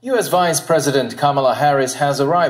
U.S. Vice President Kamala Harris has arrived.